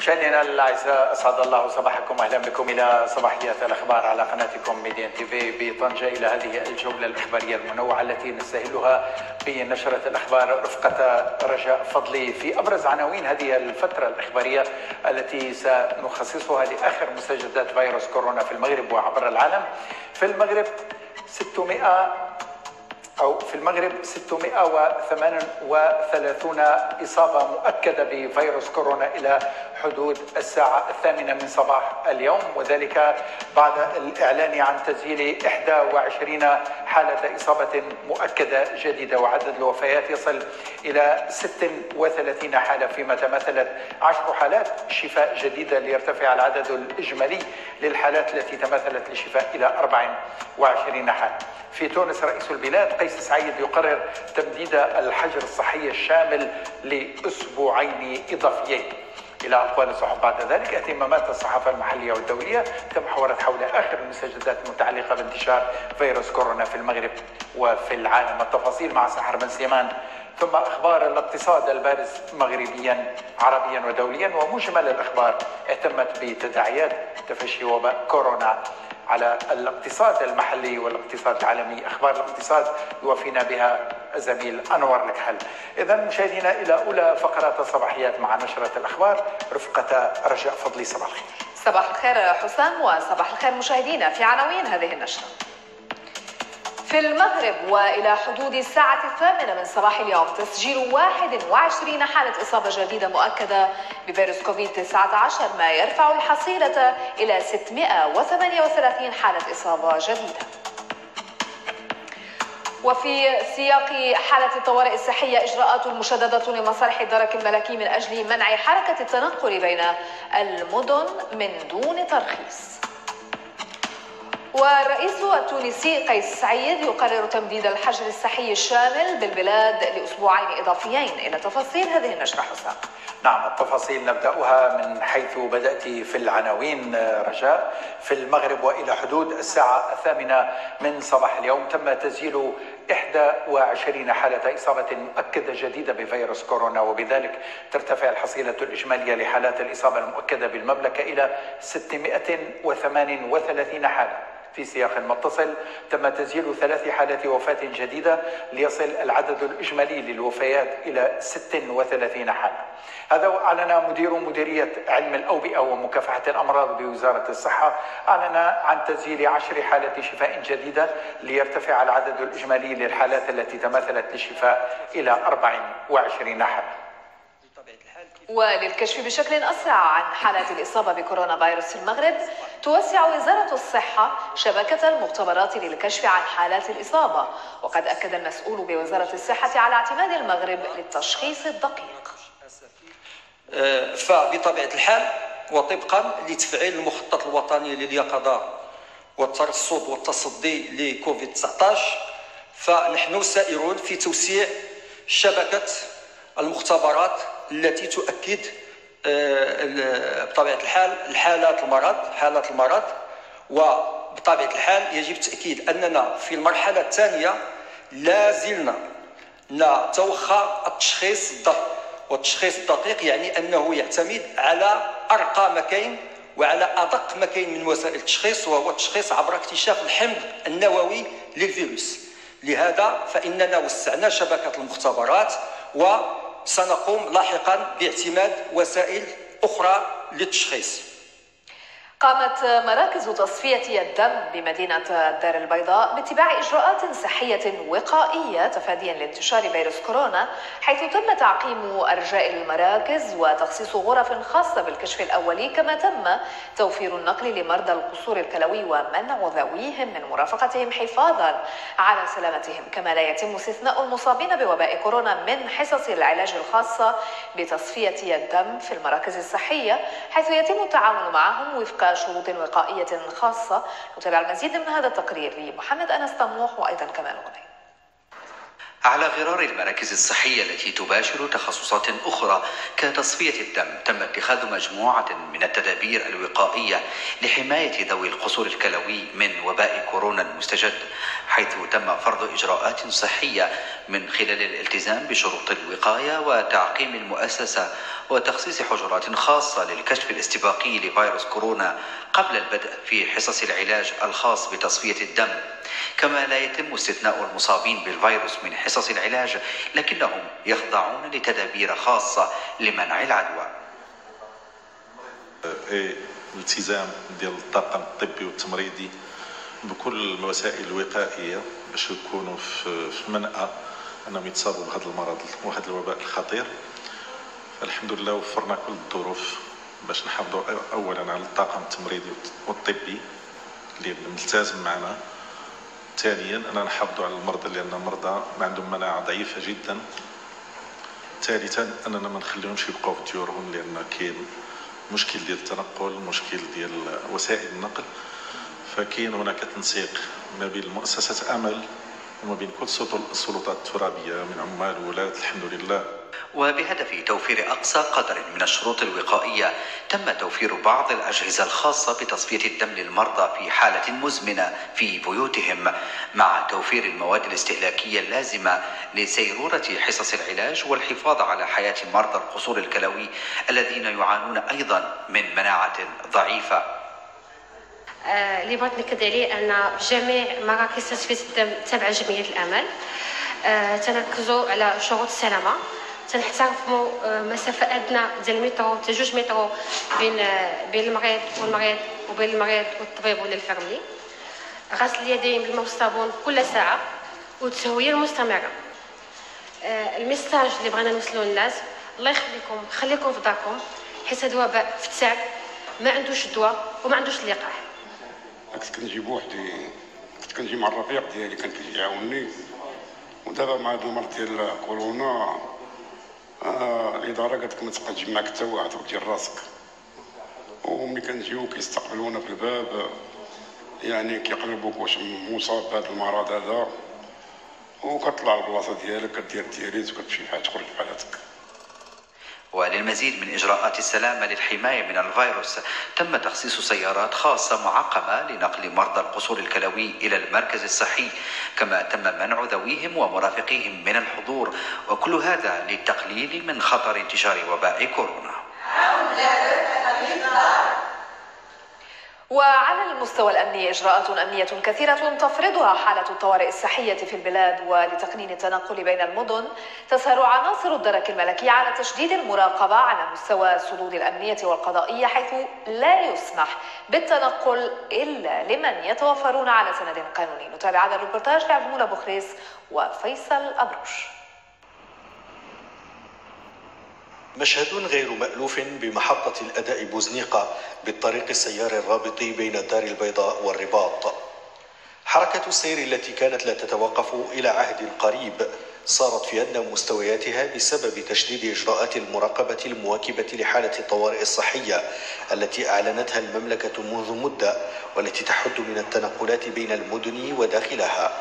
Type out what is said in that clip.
مشاهدينا الأعزاء أسعد الله صباحكم أهلا بكم إلى صباحيات الأخبار على قناتكم ميديا تي في بطنجة. إلى هذه الجولة الإخبارية المنوعة التي نستهلها بنشرة الأخبار رفقة رجاء فضلي في أبرز عناوين هذه الفترة الإخبارية التي سنخصصها لآخر مستجدات فيروس كورونا في المغرب وعبر العالم. في المغرب 600 أو في المغرب 638 إصابة مؤكدة بفيروس كورونا إلى حدود الساعة الثامنة من صباح اليوم وذلك بعد الإعلان عن تسجيل 21 حالة إصابة مؤكدة جديدة وعدد الوفيات يصل إلى 36 حالة فيما تمثلت 10 حالات شفاء جديدة ليرتفع العدد الإجمالي للحالات التي تمثلت لشفاء إلى 24 حالة. في تونس رئيس البلاد قيس سعيد يقرر تمديد الحجر الصحي الشامل لأسبوعين إضافيين. إلى أقوال الصحف بعد ذلك اهتمامات الصحافة المحلية والدولية تمحورت حول آخر المستجدات المتعلقة بانتشار فيروس كورونا في المغرب وفي العالم. التفاصيل مع سحر بن سليمان ثم أخبار الاقتصاد البارز مغربيا عربيا ودوليا ومجمل الأخبار اهتمت بتداعيات تفشي وباء كورونا. على الاقتصاد المحلي والاقتصاد العالمي. أخبار الاقتصاد يوفينا بها الزميل أنور الكحل إذا مشاهدينا إلى أولى فقرات الصباحيات مع نشرة الأخبار. رفقة رجاء فضلي صباح الخير. صباح الخير حسام وصباح الخير مشاهدينا في عناوين هذه النشرة. في المغرب وإلى حدود الساعة الثامنة من صباح اليوم تسجيل 21 حالة إصابة جديدة مؤكدة بفيروس كوفيد 19 ما يرفع الحصيلة إلى 638 حالة إصابة جديدة. وفي سياق حالة الطوارئ الصحية إجراءات مشددة لمصالح الدرك الملكي من أجل منع حركة التنقل بين المدن من دون ترخيص. والرئيس التونسي قيس سعيد يقرر تمديد الحجر الصحي الشامل بالبلاد لأسبوعين إضافيين. إلى تفاصيل هذه النشرة حسام. نعم التفاصيل نبدأها من حيث بدأت في العناوين رجاء. في المغرب وإلى حدود الساعة الثامنة من صباح اليوم تم تسجيل 21 حالة إصابة مؤكدة جديدة بفيروس كورونا وبذلك ترتفع الحصيلة الإجمالية لحالات الإصابة المؤكدة بالمملكة إلى 638 حالة. في سياق متصل تم تسجيل ثلاث حالات وفاة جديدة ليصل العدد الإجمالي للوفيات إلى 36 حالة هذا أعلن مدير مديرية علم الأوبئة ومكافحة الأمراض بوزارة الصحة أعلن عن تسجيل عشر حالات شفاء جديدة ليرتفع العدد الإجمالي للحالات التي تمثلت للشفاء إلى 24 حالة وللكشف بشكل أسرع عن حالات الإصابة بكورونا فيروس في المغرب توسع وزارة الصحة شبكة المختبرات للكشف عن حالات الإصابة وقد أكد المسؤول بوزارة الصحة على اعتماد المغرب للتشخيص الدقيق. آه، فبطبيعة الحال وطبقا لتفعيل المخطط الوطني لليقظة والترصد والتصدي لكوفيد 19 فنحن سائرون في توسيع شبكة المختبرات التي تؤكد آه، بطبيعة الحال الحالات المرض حالات المرض. وبطبيعة الحال يجب التأكيد أننا في المرحلة الثانية لا زلنا نتوخى التشخيص الدقيق والتشخيص الدقيق يعني أنه يعتمد على أرقى ما كاين وعلى أدق ما كاين من وسائل التشخيص وهو التشخيص عبر اكتشاف الحمض النووي للفيروس. لهذا فإننا وسعنا شبكة المختبرات و سنقوم لاحقا باعتماد وسائل أخرى للتشخيص. قامت مراكز تصفية الدم بمدينة الدار البيضاء باتباع إجراءات صحية وقائية تفاديا لانتشار فيروس كورونا حيث تم تعقيم أرجاء المراكز وتخصيص غرف خاصة بالكشف الأولي كما تم توفير النقل لمرضى القصور الكلوي ومنع ذويهم من مرافقتهم حفاظا على سلامتهم. كما لا يتم استثناء المصابين بوباء كورونا من حصص العلاج الخاصة بتصفية الدم في المراكز الصحية حيث يتم التعامل معهم وفق شروط وقائية خاصة. نتابع المزيد من هذا التقرير لمحمد أنس طموح وأيضا كمال غني. على غرار المراكز الصحية التي تباشر تخصصات أخرى كتصفية الدم تم اتخاذ مجموعة من التدابير الوقائية لحماية ذوي القصور الكلوي من وباء كورونا المستجد حيث تم فرض إجراءات صحية من خلال الالتزام بشروط الوقاية وتعقيم المؤسسة وتخصيص حجرات خاصة للكشف الاستباقي لفيروس كورونا قبل البدء في حصص العلاج الخاص بتصفية الدم. كما لا يتم استثناء المصابين بالفيروس من حصص العلاج لكنهم يخضعون لتدابير خاصة لمنع العدوى. الالتزام ديال الطاقم الطبي والتمريضي بكل الوسائل الوقائية باش يكونوا في منأى أنهم يتصابوا بهذا المرض وهذا الوباء الخطير. الحمد لله وفرنا كل الظروف باش نحافظوا اولا على الطاقم التمريضي والطبي اللي ملتزم معنا. ثانيا اننا نحافظوا على المرضى لأن المرضى ما عندهم مناعة ضعيفة جدا. ثالثا أننا ما نخليهمش يبقاو في ديورهم لأن كاين مشكل ديال التنقل مشكل ديال وسائل النقل. فكاين هناك تنسيق ما بين مؤسسه أمل وما بين كل السلطات الترابية من عمال ولاة الحمد لله. وبهدف توفير أقصى قدر من الشروط الوقائية تم توفير بعض الأجهزة الخاصة بتصفية الدم للمرضى في حالة مزمنة في بيوتهم مع توفير المواد الاستهلاكية اللازمة لسيرورة حصص العلاج والحفاظ على حياة مرضى القصور الكلوي الذين يعانون أيضا من مناعة ضعيفة. اللي بغيت نكد عليه أن جميع مراكز تصفيه الدم تبع جمعية الأمل آه، تركزوا على شروط السلامه تنحترموا آه، مسافة أدنى ديال المترو حتى جوج مترو بين آه، بين المريض والمريض وبين المريض والطبيب ولا الفرملي غسل اليدين بالماء والصابون كل ساعة والتهوية المستمرة. آه، ال message اللي بغينا نوصلو للناس الله يخليكم خليكم في داركم حيت هذا وباء فتاك ما عندوش دواء وما عندوش اللقاح. كنت كنجي بوحدي كنت كنجي مع الرفيق ديالي كان كيجي يعاوني ودابا مع هذا المرض ديال كورونا الاداره قالت لك ما تبقى معك حتى واحد ودير راسك. وملي كنجيو كيستقبلونا في الباب يعني كيقلبوك واش مصاب بهذا المرض هذا وكتطلع البلاصة ديالك كدير دياليز وكتمشي بحال تخرج بحالاتك. وللمزيد من إجراءات السلامة للحماية من الفيروس تم تخصيص سيارات خاصة معقمة لنقل مرضى القصور الكلوي إلى المركز الصحي. كما تم منع ذويهم ومرافقيهم من الحضور وكل هذا للتقليل من خطر انتشار وباء كورونا. وعلى المستوى الأمني إجراءات أمنية كثيرة تفرضها حالة الطوارئ الصحية في البلاد ولتقنين التنقل بين المدن. تسهر عناصر الدرك الملكي على تشديد المراقبة على مستوى السدود الأمنية والقضائية حيث لا يسمح بالتنقل إلا لمن يتوفرون على سند قانوني. نتابع هذا لعبد مولا بوخريس وفيصل أبروش. مشهد غير مألوف بمحطة الأداء بوزنيقة بالطريق السيار الرابط بين الدار البيضاء والرباط. حركة السير التي كانت لا تتوقف إلى عهد قريب صارت في أدنى مستوياتها بسبب تشديد إجراءات المراقبة المواكبة لحالة الطوارئ الصحية التي أعلنتها المملكة منذ مدة والتي تحد من التنقلات بين المدن وداخلها.